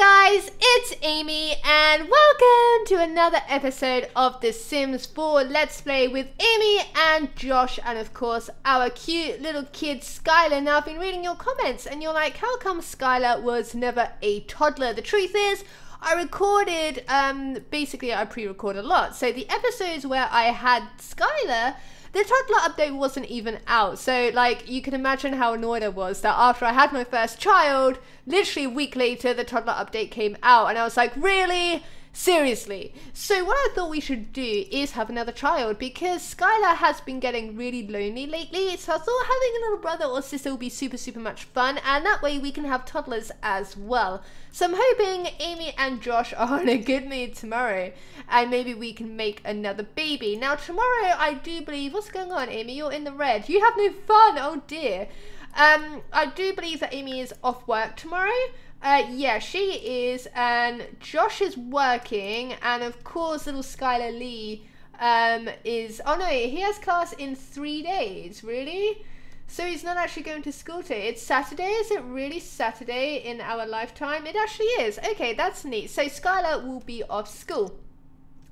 guys, it's Amy and welcome to another episode of The Sims 4 Let's Play with Amy and Josh and of course our cute little kid Skylar. Now I've been reading your comments and you're like, how come Skylar was never a toddler? The truth is, I recorded, um, basically I pre-record a lot. So the episodes where I had Skylar, the toddler update wasn't even out. So, like, you can imagine how annoyed I was that after I had my first child, literally a week later, the toddler update came out. And I was like, really? Seriously. So, what I thought we should do is have another child because Skylar has been getting really lonely lately. So, I thought having a little brother or sister would be super, super much fun. And that way we can have toddlers as well. So, I'm hoping Amy and Josh are in a good mood tomorrow and maybe we can make another baby. Now, tomorrow, I do believe. What's going on, Amy? You're in the red. You have no fun. Oh, dear. Um, I do believe that Amy is off work tomorrow. Uh, yeah, she is, and Josh is working, and of course, little Skylar Lee um, is. Oh no, he has class in three days. Really? So he's not actually going to school today. It's Saturday. Is it really Saturday in our lifetime? It actually is. Okay, that's neat. So Skylar will be off school.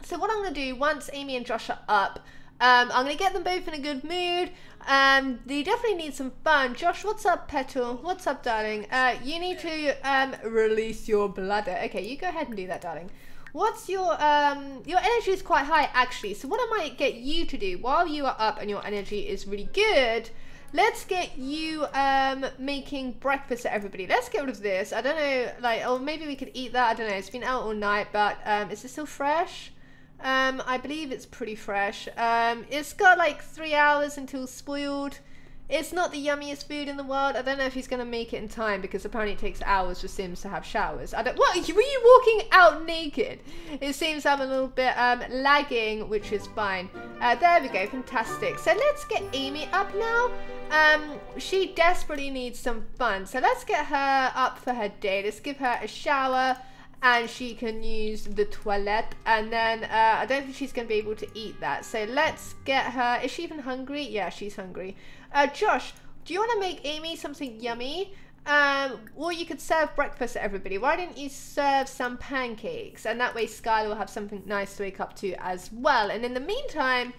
So what I'm going to do once Amy and Josh are up, um, I'm going to get them both in a good mood. Um, they definitely need some fun. Josh, what's up, Petal? What's up, darling? Uh, you need to um, release your bladder. Okay, you go ahead and do that, darling. What's your um your energy is quite high actually. So what I might get you to do while you are up and your energy is really good, let's get you um making breakfast for everybody. Let's get rid of this. I don't know, like, or maybe we could eat that. I don't know. It's been out all night, but um, is it still fresh? Um, I believe it's pretty fresh. Um, it's got like three hours until spoiled. It's not the yummiest food in the world. I don't know if he's gonna make it in time because apparently it takes hours for Sims to have showers. I don't. What were you walking out naked? It seems I'm a little bit um lagging, which is fine. Uh, there we go, fantastic. So let's get Amy up now. Um, she desperately needs some fun. So let's get her up for her day. Let's give her a shower and she can use the toilet and then uh, I don't think she's going to be able to eat that. So let's get her is she even hungry? Yeah she's hungry. Uh, Josh do you want to make Amy something yummy? Um, or you could serve breakfast to everybody. Why don't you serve some pancakes? And that way Skylar will have something nice to wake up to as well. And in the meantime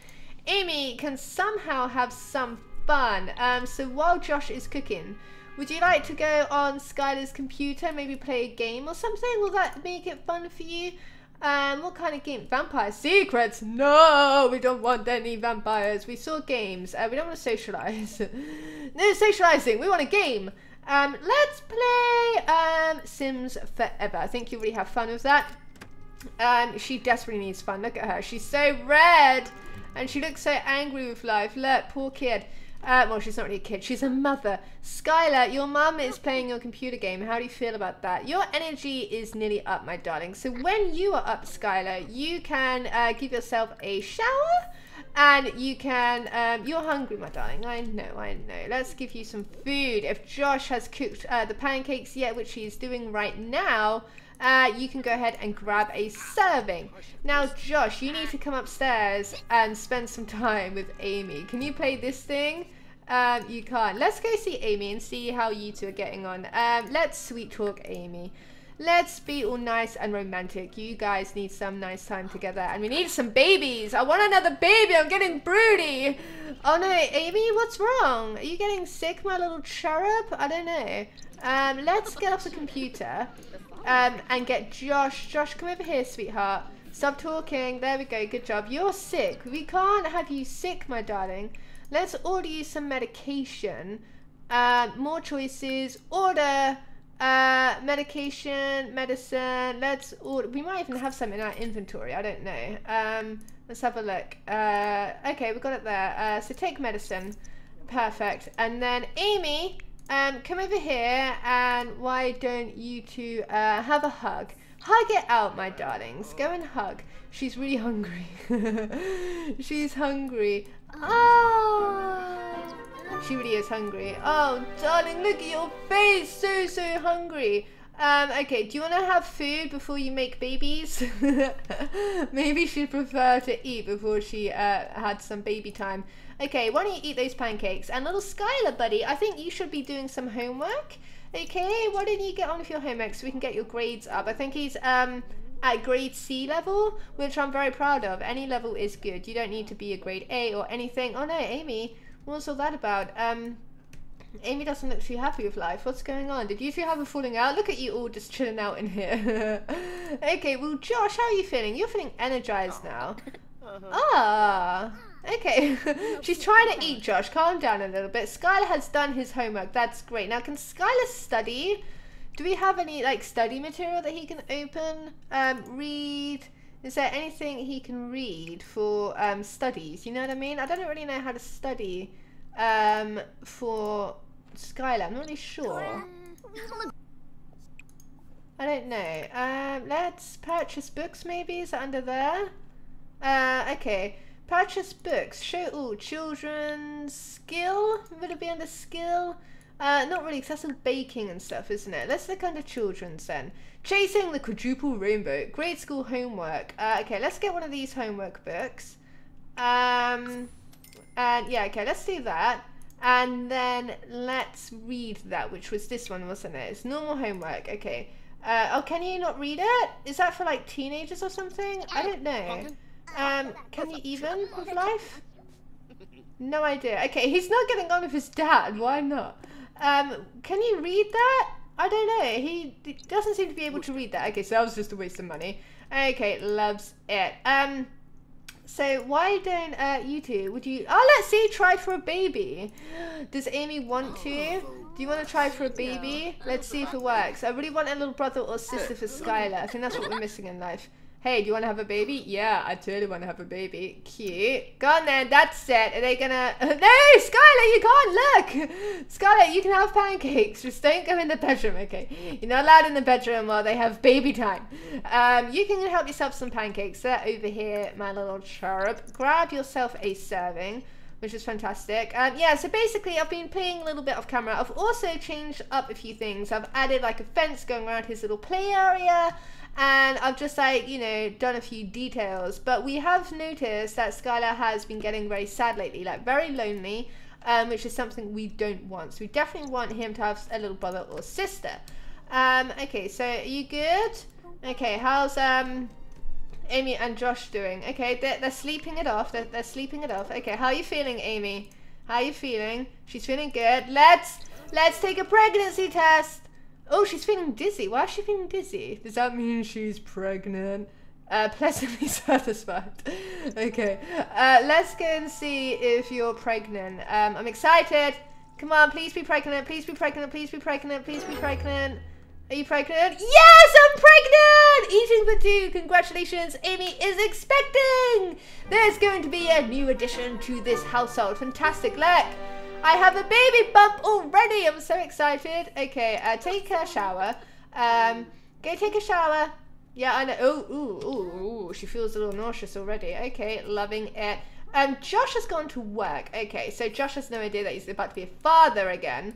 Amy can somehow have some fun. Um, so while Josh is cooking would you like to go on Skylar's computer, maybe play a game or something? Will that make it fun for you? Um, what kind of game? Vampire Secrets? No, we don't want any vampires. We saw games. Uh, we don't want to socialize. no socializing. We want a game. Um, let's play um, Sims Forever. I think you really have fun with that. Um, she desperately needs fun. Look at her. She's so red. And she looks so angry with life. Look, poor kid. Uh, well, she's not really a kid. She's a mother. Skylar, your mum is playing your computer game. How do you feel about that? Your energy is nearly up, my darling. So when you are up, Skylar, you can uh, give yourself a shower. And you can, um, you're hungry, my darling. I know, I know. Let's give you some food. If Josh has cooked uh, the pancakes yet, which he's doing right now, uh, you can go ahead and grab a serving. Now, Josh, you need to come upstairs and spend some time with Amy. Can you play this thing? Um, you can't. Let's go see Amy and see how you two are getting on. Um, let's sweet talk Amy. Let's be all nice and romantic. You guys need some nice time together. And we need some babies. I want another baby. I'm getting broody. Oh no, Amy, what's wrong? Are you getting sick, my little cherub? I don't know. Um, let's get off the computer um, and get Josh. Josh, come over here, sweetheart. Stop talking. There we go. Good job. You're sick. We can't have you sick, my darling. Let's order you some medication. Uh, more choices. Order uh, medication, medicine. Let's order. We might even have some in our inventory. I don't know. Um, let's have a look. Uh, okay, we got it there. Uh, so take medicine. Perfect. And then Amy. Um, come over here and why don't you two uh, have a hug? Hug it out, my darlings. Go and hug. She's really hungry. She's hungry. Oh, she really is hungry. Oh, darling, look at your face. So, so hungry. Um, okay, do you want to have food before you make babies? Maybe she'd prefer to eat before she uh, had some baby time. Okay, why don't you eat those pancakes? And little Skylar, buddy, I think you should be doing some homework. Okay, why don't you get on with your homework so we can get your grades up? I think he's um at grade C level, which I'm very proud of. Any level is good. You don't need to be a grade A or anything. Oh no, Amy, what's all that about? Um, Amy doesn't look too happy with life. What's going on? Did you two have a falling out? Look at you all just chilling out in here. okay, well, Josh, how are you feeling? You're feeling energized now. Ah, okay. She's trying to eat, Josh. Calm down a little bit. Skylar has done his homework. That's great. Now, can Skylar study? Do we have any, like, study material that he can open? Um, read? Is there anything he can read for um, studies? You know what I mean? I don't really know how to study um, for Skylar. I'm not really sure. I don't know. Um, let's purchase books maybe. Is it under there? Uh, okay. Purchase books. Show all. Children's skill. Would it be under skill? Uh, not really, because that's all baking and stuff, isn't it? Let's look under children's then. Chasing the quadruple rainbow. Grade school homework. Uh, okay, let's get one of these homework books. Um, and yeah, okay, let's do that. And then let's read that, which was this one, wasn't it? It's normal homework. Okay. Uh, oh, can you not read it? Is that for like teenagers or something? I don't know. Um, can you even with life? No idea. Okay, he's not getting on with his dad. Why not? Um, can you read that? I don't know. He doesn't seem to be able to read that. Okay, so that was just a waste of money. Okay, loves it. Um, so why don't uh, you two? Would you? Oh, let's see. Try for a baby. Does Amy want to? Do you want to try for a baby? Let's see if it works. I really want a little brother or sister for Skylar. I think that's what we're missing in life. Hey, do you want to have a baby? Yeah, I totally want to have a baby. Cute. Go on then, that's it. Are they gonna... no, Skylar, you can't look! Skylar, you can have pancakes. Just don't go in the bedroom, okay? You're not allowed in the bedroom while they have baby time. Um, you can help yourself some pancakes. They're over here, my little cherub. Grab yourself a serving which is fantastic. Um, yeah, so basically I've been playing a little bit off camera. I've also changed up a few things. I've added like a fence going around his little play area and I've just like you know done a few details. But we have noticed that Skylar has been getting very sad lately like very lonely um, which is something we don't want. So we definitely want him to have a little brother or sister. Um, okay so are you good? Okay how's um Amy and Josh doing? Okay they're, they're sleeping it off. They're, they're sleeping it off. Okay how are you feeling Amy? How are you feeling? She's feeling good. Let's let's take a pregnancy test Oh, she's feeling dizzy. Why is she feeling dizzy? Does that mean she's pregnant? Uh, pleasantly satisfied. okay, uh, let's go and see if you're pregnant. Um, I'm excited. Come on, please be pregnant. Please be pregnant. Please be pregnant. Please be pregnant. Are you pregnant? Yes, I'm pregnant! Eating for two. Congratulations, Amy is expecting. There's going to be a new addition to this household. Fantastic. Look. I have a baby bump already. I'm so excited. Okay, uh, take a shower. Um, go take a shower. Yeah, I know. Oh, ooh, ooh, ooh. She feels a little nauseous already. Okay, loving it. Um, Josh has gone to work. Okay, so Josh has no idea that he's about to be a father again.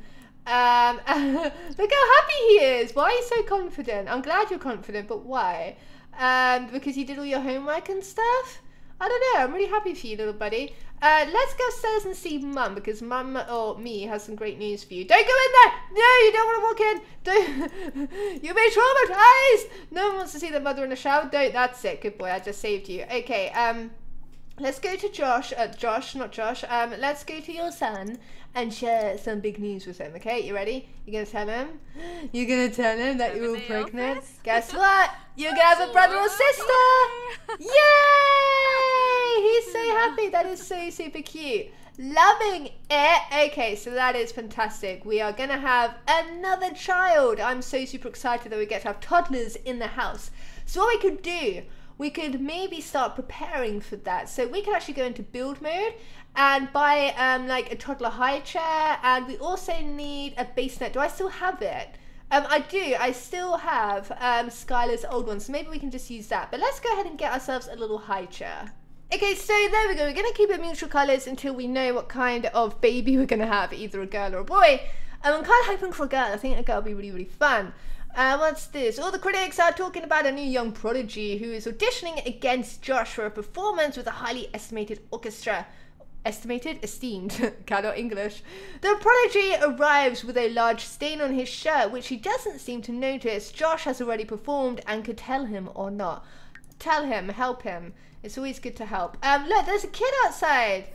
Um, look how happy he is. Why are you so confident? I'm glad you're confident, but why? Um, because you did all your homework and stuff? I don't know. I'm really happy for you, little buddy. Uh, let's go upstairs and see Mum because Mum or me has some great news for you. Don't go in there! No, you don't want to walk in. Don't. You'll be traumatized. No one wants to see their mother in the shower. Don't. That's it. Good boy. I just saved you. Okay. Um. Let's go to Josh. Uh, Josh, not Josh. Um. Let's go to your son and share some big news with him. Okay. You ready? You're gonna tell him. You're gonna tell him that you're pregnant. Guess what? You're gonna have a brother or sister. Yay! He's so happy. That is so super cute. Loving it. Okay, so that is fantastic. We are to have another child. I'm so super excited that we get to have toddlers in the house. So what we could do, we could maybe start preparing for that. So we could actually go into build mode and buy um, like a toddler high chair. And we also need a bassinet. Do I still have it? Um, I do. I still have um, Skylar's old one, so maybe we can just use that. But let's go ahead and get ourselves a little high chair. Okay, so there we go. We're going to keep it neutral colours until we know what kind of baby we're going to have, either a girl or a boy. Um, I'm kind of hoping for a girl. I think a girl will be really, really fun. Uh, what's this? All the critics are talking about a new young prodigy who is auditioning against Josh for a performance with a highly estimated orchestra. estimated, esteemed, cannot English. The prodigy arrives with a large stain on his shirt, which he doesn't seem to notice. Josh has already performed and could tell him or not. Tell him, help him. It's always good to help. Um, look, there's a kid outside.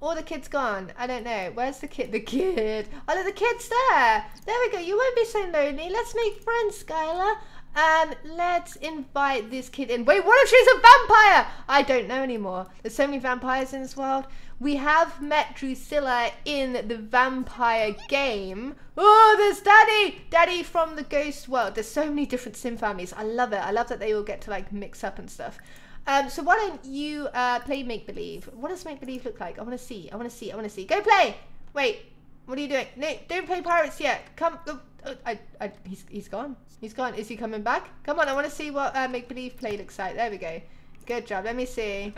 Or the kid's gone. I don't know. Where's the kid? The kid. Oh, look, the kid's there. There we go. You won't be so lonely. Let's make friends, Skylar. Let's invite this kid in. Wait, what if she's a vampire? I don't know anymore. There's so many vampires in this world. We have met Drusilla in the vampire game. Oh, there's Daddy! Daddy from the ghost world. There's so many different sim families. I love it. I love that they all get to like mix up and stuff. Um, so why don't you uh, play make believe? What does make believe look like? I want to see. I want to see. I want to see. Go play. Wait. What are you doing? No, don't play pirates yet. Come. I, I, he's, he's gone. He's gone. Is he coming back? Come on. I want to see what uh, make believe play looks like. There we go. Good job. Let me see.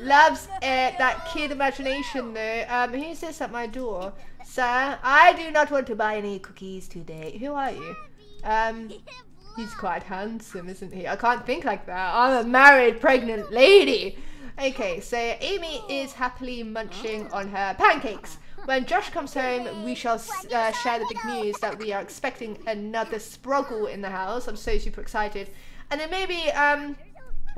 Loves it. That kid imagination though. Um, who's this at my door? Sir, I do not want to buy any cookies today. Who are you? Um, He's quite handsome, isn't he? I can't think like that. I'm a married, pregnant lady. Okay, so Amy is happily munching on her pancakes. When Josh comes home, we shall uh, share the big news that we are expecting another sproggle in the house. I'm so super excited. And then maybe um,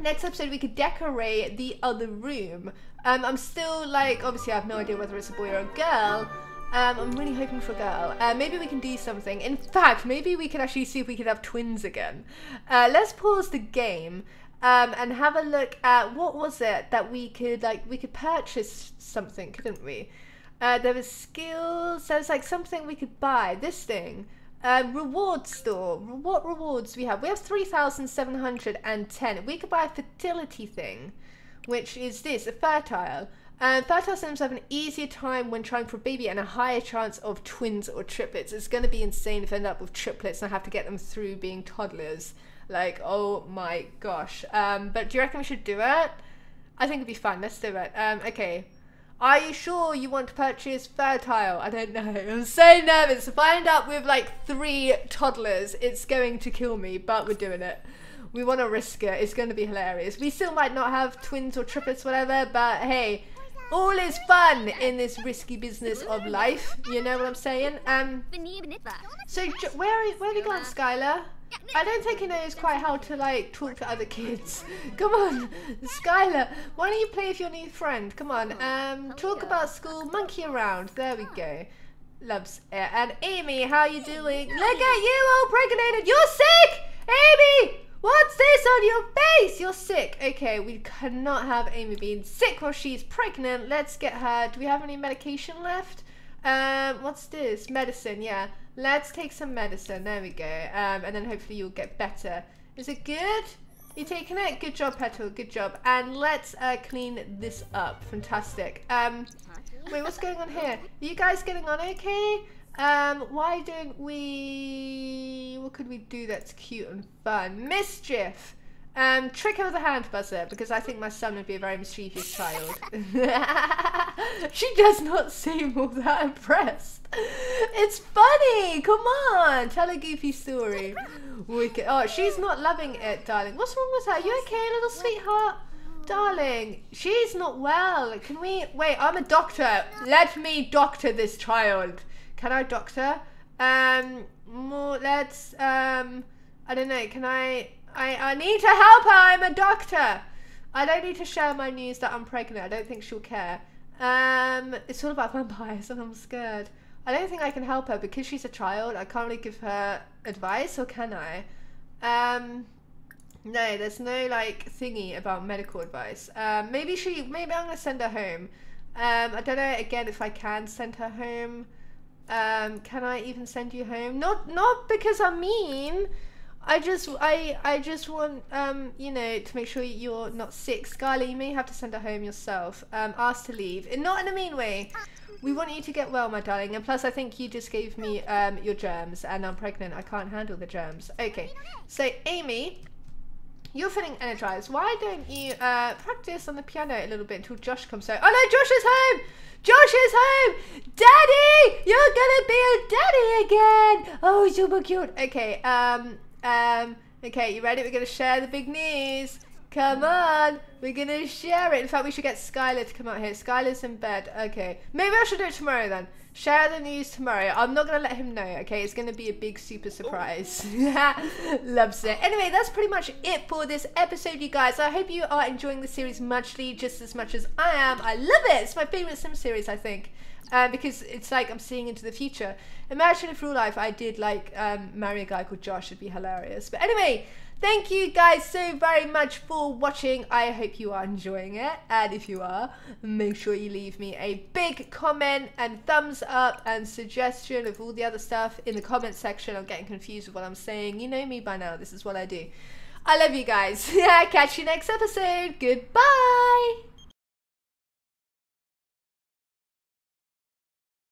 next episode we could decorate the other room. Um, I'm still like, obviously I have no idea whether it's a boy or a girl. Um, I'm really hoping for a girl. Uh, maybe we can do something. In fact, maybe we can actually see if we could have twins again. Uh, let's pause the game um, and have a look at what was it that we could like. We could purchase something, couldn't we? Uh, there was skills. There was like something we could buy. This thing. Uh, reward store. What rewards do we have? We have 3,710. We could buy a fertility thing, which is this, a fertile. And fertile sims have an easier time when trying for a baby and a higher chance of twins or triplets. It's going to be insane if I end up with triplets and I have to get them through being toddlers. Like, oh my gosh. Um, but do you reckon we should do it? I think it'd be fun. Let's do it. Um, okay. Are you sure you want to purchase fertile? I don't know. I'm so nervous. If I end up with like three toddlers, it's going to kill me, but we're doing it. We want to risk it. It's going to be hilarious. We still might not have twins or triplets, whatever, but hey, all is fun in this risky business of life. You know what I'm saying? Um. So where are, where are you going, Skylar? I don't think he knows quite how to like talk to other kids. Come on, Skylar. Why don't you play with your new friend? Come on. Um. Talk about school. Monkey around. There we go. Loves it. And Amy, how are you doing? Look at you, all pregnated. You're sick, Amy. What's this on your face? You're sick. Okay, we cannot have Amy being sick while she's pregnant. Let's get her. Do we have any medication left? Um, what's this? Medicine, yeah. Let's take some medicine. There we go. Um, and then hopefully you'll get better. Is it good? You taking it? Good job, Petal. Good job. And let's uh, clean this up. Fantastic. Um, wait, what's going on here? Are you guys getting on okay? Um, why don't we... What could we do that's cute and fun? Mischief! Um, trick of the hand buzzer, because I think my son would be a very mischievous child. she does not seem all that impressed. It's funny! Come on! Tell a goofy story. Wicked. Oh, she's not loving it, darling. What's wrong with her? You okay, little sweetheart? Darling, she's not well. Can we... Wait, I'm a doctor. Let me doctor this child. Can I doctor? Um, more, let's, um, I don't know, can I, I, I need to help her, I'm a doctor. I don't need to share my news that I'm pregnant, I don't think she'll care. Um, it's all about vampires and I'm scared. I don't think I can help her because she's a child. I can't really give her advice, or can I? Um, no, there's no like thingy about medical advice. Um, maybe she, maybe I'm gonna send her home. Um, I don't know again if I can send her home. Um, can I even send you home? Not not because I'm mean. I just I I just want um you know to make sure you're not sick. Scarlett, you may have to send her home yourself. Um, ask to leave, and not in a mean way. We want you to get well, my darling. And plus, I think you just gave me um your germs, and I'm pregnant. I can't handle the germs. Okay, so Amy. You're feeling energized. Why don't you uh, practice on the piano a little bit until Josh comes home? Oh no, Josh is home! Josh is home! Daddy! You're gonna be a daddy again! Oh, super cute. Okay, um, um, okay, you ready? We're gonna share the big news. Come on, we're gonna share it. In fact, we should get Skylar to come out here. Skylar's in bed. Okay, maybe I should do it tomorrow then. Share the news tomorrow. I'm not gonna let him know. Okay, it's gonna be a big super surprise. Loves it. Anyway, that's pretty much it for this episode, you guys. I hope you are enjoying the series muchly just as much as I am. I love it. It's my favorite Sim series, I think. Uh, because it's like I'm seeing into the future. Imagine if real life I did like um, marry a guy called Josh, it'd be hilarious. But anyway, thank you guys so very much for watching. I hope you are enjoying it. And if you are, make sure you leave me a big comment and thumbs up and suggestion of all the other stuff in the comment section. I'm getting confused with what I'm saying. You know me by now. This is what I do. I love you guys. Yeah, catch you next episode. Goodbye.